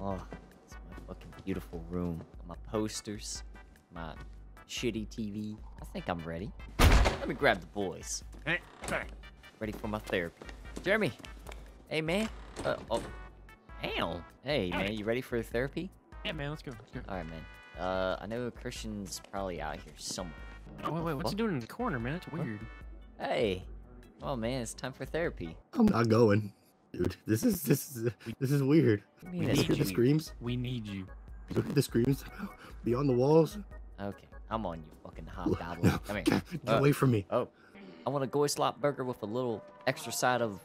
Oh, it's my fucking beautiful room. My posters, my shitty TV. I think I'm ready. Let me grab the boys. Hey, okay. Ready for my therapy. Jeremy. Hey, man. Uh, oh. Ow. Hey, man. You ready for therapy? Yeah, man, let's go. Let's go. All right, man. Uh, I know Christian's probably out here somewhere. Oh, wait, wait, what's he doing in the corner, man? That's weird. Hey. Oh, man. It's time for therapy. I'm not going, dude. This is this is this is weird. What do We it's Look at the screams. We need you. Look at the screams beyond the walls. Okay. I'm on you, fucking No, hobgoblin. Come here. Get Uh, away from me. Oh, I want a goy slop burger with a little extra side of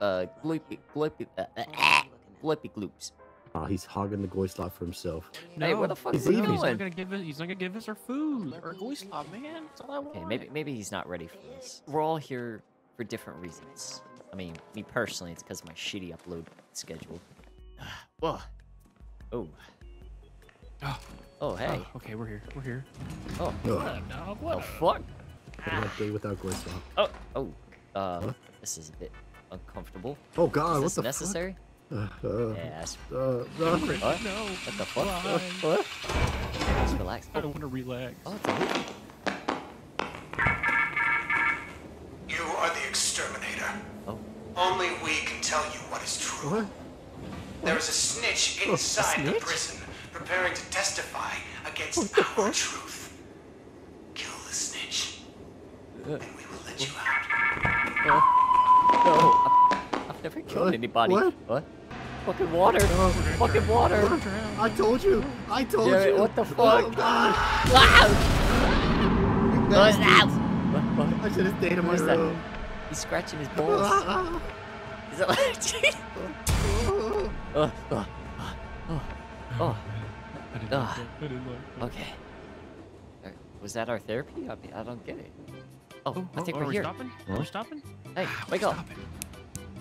uh gloopy gloopy uh, uh, ah, gloopy gloops. Oh, he's hogging the goy slot for himself. Hey, where the fuck is is he he? no, he's not gonna give us. He's not gonna give us our food. Our goy slop, man. That's all I want. Okay, maybe maybe he's not ready for this. We're all here for different reasons. I mean, me personally, it's because of my shitty upload schedule. Whoa. Oh. Oh, Oh, hey. oh, okay, we're here. We're here. Oh. No, What, dog? The What? fuck? what a day without goy. Oh. Oh. Uh, Huh? this is a bit uncomfortable. Oh God, is this the necessary? fuck? Uh, uh, Yeah. That's, uh, uh, what? No. What the fuck? Why? What? Just relax. I don't want to relax. Oh, it's a. You are the exterminator. Oh. Only we can tell you what is true. what? There is a snitch inside the snitch? prison, preparing to testify against the our fuck? truth. Kill the snitch, Uh, and we will let you out. No, I've, I've never killed What? anybody. What? What? Fucking water. Fucking water. I told you. I told Jared, you. what the Oh, fuck? God. Wow! You What's bastards. What, what? I should have stayed in my What is that? room. He's scratching his balls. Is that like... ah, oh, oh, oh, oh, I didn't Ugh. like that. I didn't like that. okay. Was that our therapy? I mean, I don't get it. Oh, Oh, I think oh, we're are here. stopping? Huh? We're stopping? Hey, Ah, wake we're up. stopping.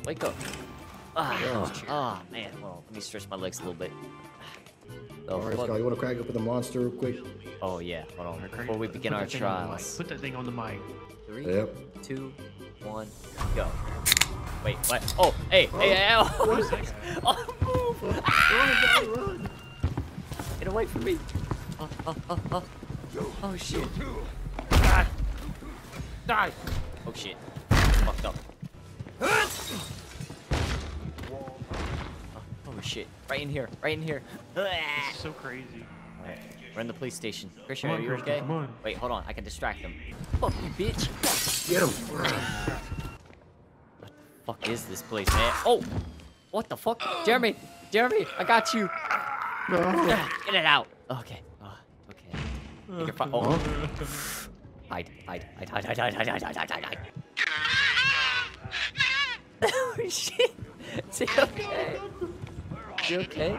Wake up. Ah, Ugh. oh, man. Well, let me stretch my legs a little bit. Oh, Alright, fuck. Scott, you want to crack up with the monster real quick? oh yeah. Hold on. Before we begin put our that thing on the mic. trials. Put that thing on the mic. Three, Yep. two, one, go. Wait, what? Oh, hey, hey, hey, ow! What is that guy? Oh, move! Ah! Run, run. Get away from me! Oh, oh, oh, oh. Oh, shit. Die! Die! Oh, shit. Fucked up. Oh, oh, shit. Right in here, right in here. This is so crazy. Alright, We're in the police station. Christian, on, are you Christian, okay? Wait, hold on. I can distract him. Fuck you, bitch. Get him. What the fuck is this place, man? Oh! What the fuck? Jeremy! Jeremy! I got you! No. Get it out! Okay. Oh, okay. Take your oh. Hide, hide, hide, hide, hide, hide, hide, hide, hide, hide, hide. oh shit! Is he okay? Is he okay?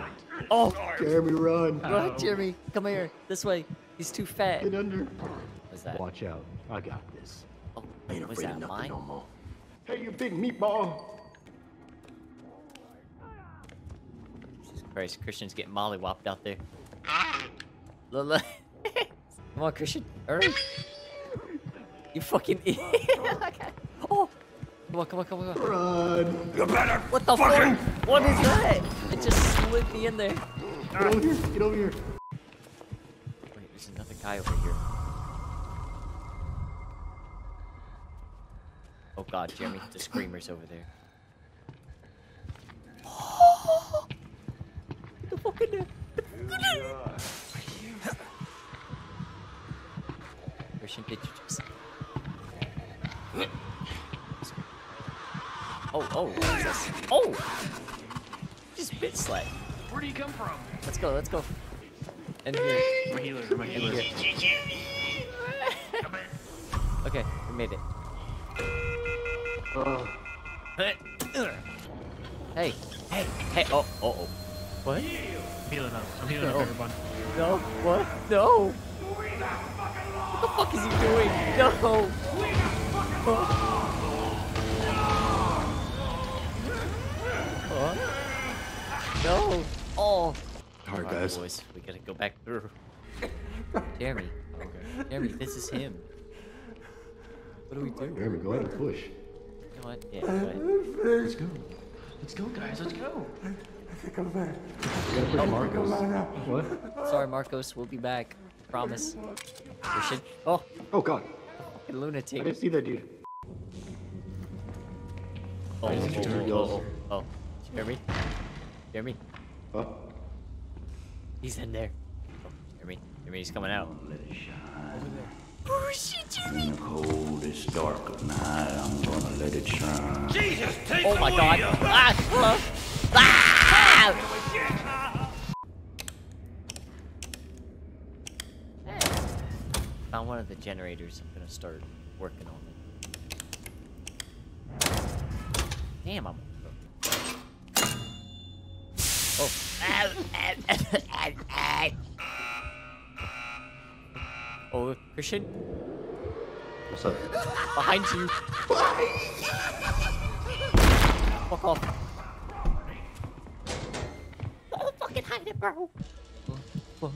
Oh! Jeremy, run. Run, Jeremy! Come here! This way! He's too fat! Get under. What's that? Watch out. I got this. Oh, Ain't was afraid that of mine? nothing no more. Hey, you big meatball. Jesus Christ, Christian's getting mollywopped out there. Look, look. Come on, Christian, hurry. You fucking idiot. oh, come on, come on, come on, come on. Run. You better What the fuck? What is that? It just slid me in there. Get over here. Get over here. Wait, there's another guy over here. Oh god, Jeremy, the screamer's over there. Get the fuck in there. Christian, did you just... Oh, oh, what is this? Oh! Just bit slap. Where do you come from? Let's go, let's go. And here. My healer, my healer. Okay, we made it. Oh, Hey, hey, hey, oh, oh, oh. What? I'm healing up. I'm healing up everyone. No, what? No! What the fuck is he doing? No! Huh? No! Oh! All right, Alright, guys. boys, we gotta go back through. Jeremy. Okay. Jeremy, this is him. What do we do? Jeremy, go ahead and push. You know what? Yeah, go ahead. Let's go. Let's go, guys. Let's go. I think I'm back. Oh, Marcos. What? Sorry, Marcos. We'll be back. Promise. Christian. Oh, Oh god. fucking lunatic. I didn't see that dude. Oh, oh, oh, oh, oh, oh. You hear me? Hear me? Huh? He's in there. Oh, hear me? Hear me? He's coming out. Let it shine. Over there. Oh shit, Jimmy! In the coldest, dark of night, I'm gonna let it shine. Jesus, take Oh my god! Ah! Ah! ah! Found one of the generators. I'm gonna start working on it. Damn, I'm. Oh. Oh, Christian, What's up? behind you. Fuck off. Oh, fucking hide it, bro. Oh, oh.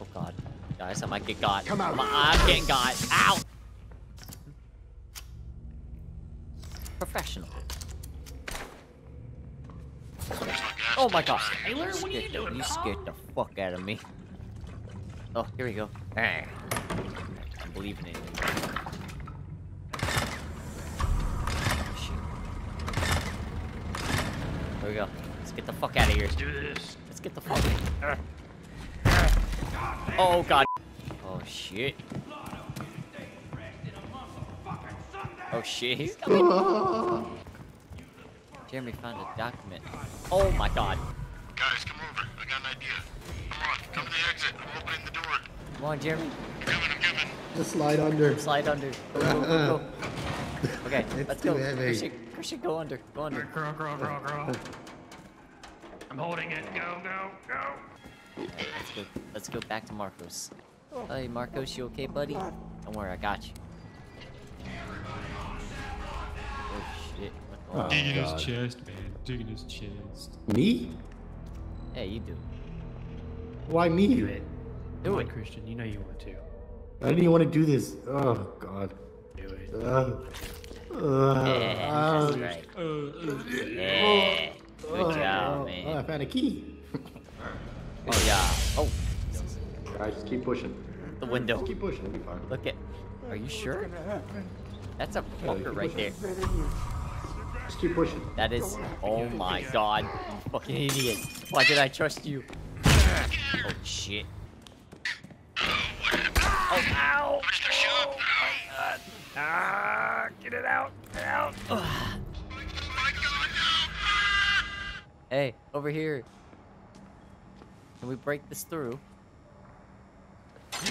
Oh, God. Guys, I might get got. Come out. I'm, I'm getting got. Ow! Professional. Oh my god. Taylor, what are you doing? You scared the fuck out of me. Oh, here we go. Bang. I'm believing in it. Shit. There we go. Let's get the fuck out of here. Let's do this. Let's get the fuck. out. Oh god. Oh shit. Oh shit. He's coming. Jeremy found a document. Oh my god. Guys, come over. I got an idea. Come on, come to the exit. I'm opening the door. Come on, Jeremy. I'm coming. Just slide under. Slide under. Go, go, uh-huh. go, go. Okay, It's let's too go. heavy. Christian, Christian, go under. Go under. Crawl, crawl, crawl, crawl. I'm holding it. Go, go, go. Let's go. Let's go back to Marcos. Hey, Marcos, you okay, buddy? Don't worry, I got you. Oh shit. Oh, Digging his chest, man. Digging his chest. Me? Yeah, you do. Why me? Do it. Do Come it. on, Christian. You know you want to. I didn't even want to do this. Oh god. Do it. Uh, uh, Yeah, uh, that's right. Uh, uh, Yeah. Good oh, job, oh, man. Oh, I found a key. Oh yeah. Oh, Guys, just keep pushing. the window. Just keep pushing. It'll be fine. Look at. Are you sure? That's a Yeah, fucker keep right there. Just keep pushing. That is. Oh my god. You fucking idiot. Why did I trust you? Oh shit. Oh, ow! Mr. Shop! Ah, get it out. Get it out. Hey, over here. Can we break this through?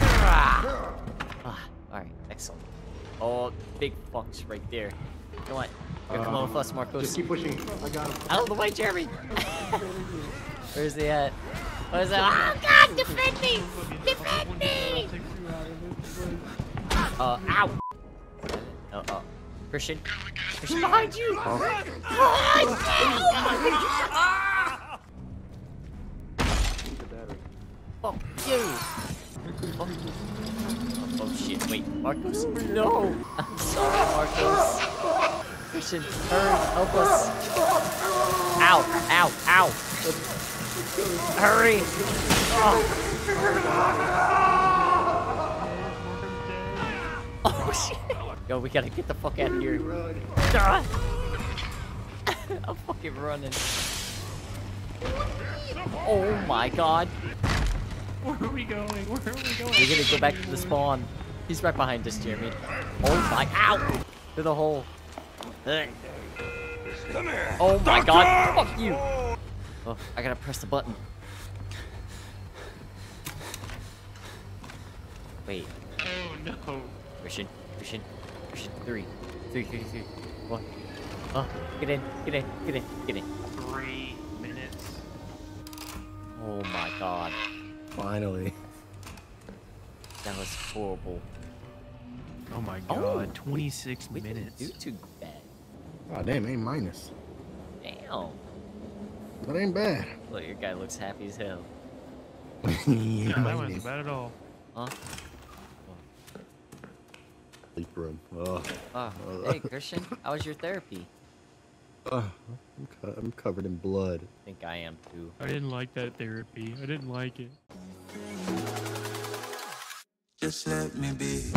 Ah, alright, excellent. Oh, big fucks right there. Know what? Here, come on with us, Marcos. Just keep pushing. I got him. Out of the way, Jeremy! Where's he at? Where's that? Oh god, defend me! Defend me! Uh, ow! Oh, oh. Christian? Christian behind you! Oh Fuck you! Oh. oh shit, wait, Marcos? No! I'm sorry, Marcos. Christian, turn, help us. Ow, ow, ow! Hurry! Oh. Oh shit! Yo, we gotta get the fuck out of here. I'm fucking running. Oh my god. Where are we going? Where are we going? We're gonna go back to the spawn. He's right behind us, Jeremy. Oh my, ow! To the hole. Ugh. Oh my god, fuck you! Oh, I gotta press the button. Wait, Oh no. Christian, Christian, Christian, three, three, three, three, one. Oh, get in, get in, get in, get in. Three minutes. Oh my god, Finally. that was horrible. Oh my Oh, god. 26 We didn't do too bad. Oh damn, A minus. Damn. That ain't bad. Look, your guy looks happy as hell. A No, that wasn't bad at all. Huh? Sleep room. Oh. Oh, hey Christian, how was your therapy? Ugh, I'm, co- I'm covered in blood. I think I am too. I didn't like that therapy. I didn't like it. Just let me be.